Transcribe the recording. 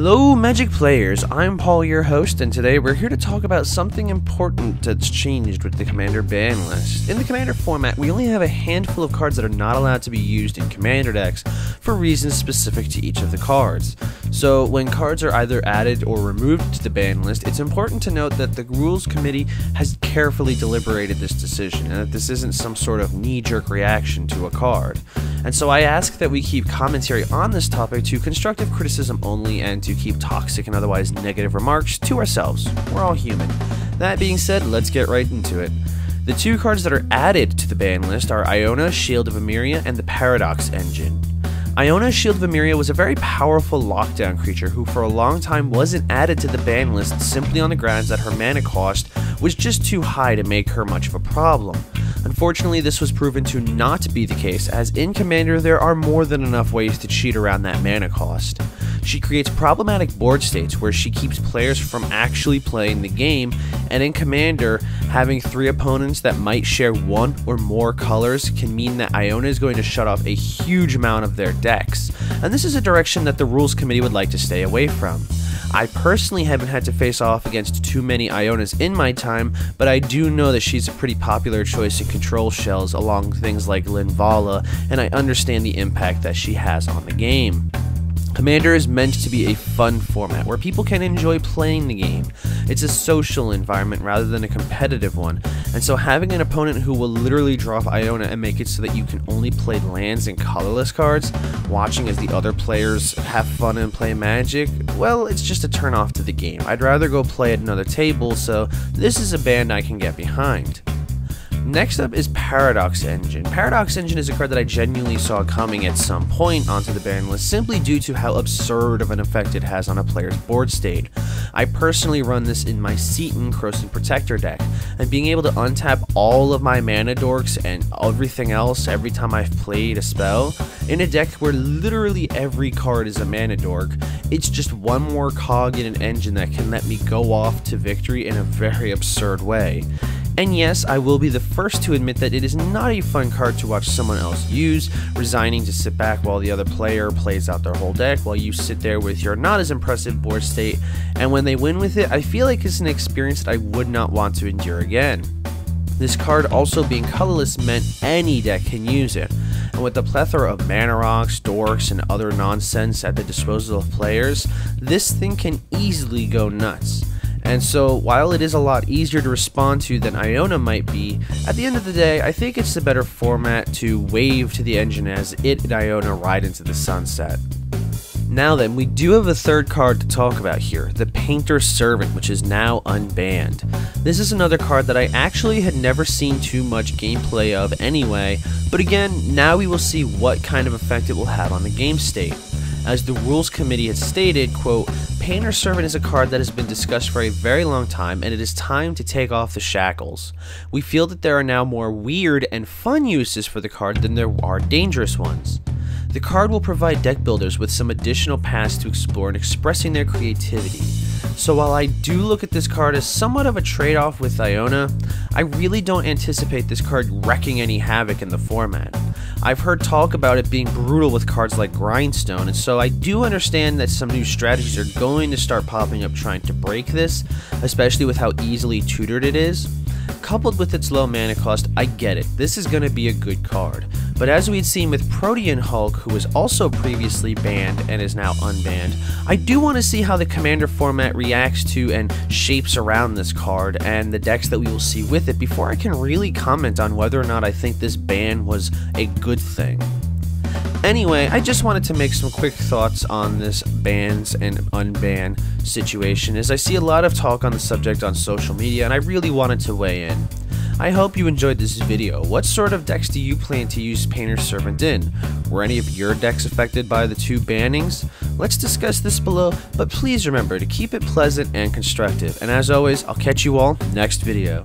Hello, Magic players. I'm Paul, your host, and today we're here to talk about something important that's changed with the Commander ban list. In the Commander format, we only have a handful of cards that are not allowed to be used in Commander decks for reasons specific to each of the cards. So, when cards are either added or removed to the ban list, it's important to note that the Rules Committee has carefully deliberated this decision and that this isn't some sort of knee jerk reaction to a card. And so, I ask that we keep commentary on this topic to constructive criticism only and to keep toxic and otherwise negative remarks to ourselves. We're all human. That being said, let's get right into it. The two cards that are added to the ban list are Iona, Shield of Emeria, and the Paradox Engine. Iona Shield of Emeria was a very powerful lockdown creature who for a long time wasn't added to the ban list simply on the grounds that her mana cost was just too high to make her much of a problem. Unfortunately, this was proven to not be the case, as in Commander there are more than enough ways to cheat around that mana cost. She creates problematic board states where she keeps players from actually playing the game, and in Commander, having three opponents that might share one or more colors can mean that Iona is going to shut off a huge amount of their decks, and this is a direction that the Rules Committee would like to stay away from. I personally haven't had to face off against too many Ionas in my time, but I do know that she's a pretty popular choice in control shells along things like Linvala, and I understand the impact that she has on the game. Commander is meant to be a fun format where people can enjoy playing the game. It's a social environment rather than a competitive one, and so having an opponent who will literally drop Iona and make it so that you can only play lands and colorless cards, watching as the other players have fun and play Magic, well, it's just a turn off to the game. I'd rather go play at another table, so this is a band I can get behind. Next up is Paradox Engine. Paradox Engine is a card that I genuinely saw coming at some point onto the ban list simply due to how absurd of an effect it has on a player's board state. I personally run this in my Seton Krosan Protector deck, and being able to untap all of my mana dorks and everything else every time I've played a spell, in a deck where literally every card is a mana dork, it's just one more cog in an engine that can let me go off to victory in a very absurd way. And yes, I will be the first to admit that it is not a fun card to watch someone else use, resigning to sit back while the other player plays out their whole deck while you sit there with your not as impressive board state, and when they win with it, I feel like it's an experience that I would not want to endure again. This card also being colorless meant any deck can use it, and with the plethora of mana rocks, dorks, and other nonsense at the disposal of players, this thing can easily go nuts. And so, while it is a lot easier to respond to than Iona might be, at the end of the day, I think it's the better format to wave to the engine as it and Iona ride into the sunset. Now then, we do have a third card to talk about here, the Painter Servant, which is now unbanned. This is another card that I actually had never seen too much gameplay of anyway, but again, now we will see what kind of effect it will have on the game state. As the Rules Committee has stated, quote, Painter Servant is a card that has been discussed for a very long time, and it is time to take off the shackles. We feel that there are now more weird and fun uses for the card than there are dangerous ones. The card will provide deck builders with some additional paths to explore in expressing their creativity. So while I do look at this card as somewhat of a trade-off with Iona, I really don't anticipate this card wrecking any havoc in the format. I've heard talk about it being brutal with cards like Grindstone, and so I do understand that some new strategies are going to start popping up trying to break this, especially with how easily tutored it is. Coupled with its low mana cost, I get it, this is going to be a good card. But as we'd seen with Protean Hulk, who was also previously banned and is now unbanned, I do want to see how the Commander format reacts to and shapes around this card and the decks that we will see with it before I can really comment on whether or not I think this ban was a good thing. Anyway, I just wanted to make some quick thoughts on this bans and unban situation as I see a lot of talk on the subject on social media and I really wanted to weigh in. I hope you enjoyed this video. What sort of decks do you plan to use Painter Servant in? Were any of your decks affected by the two bannings? Let's discuss this below, but please remember to keep it pleasant and constructive. And as always, I'll catch you all next video.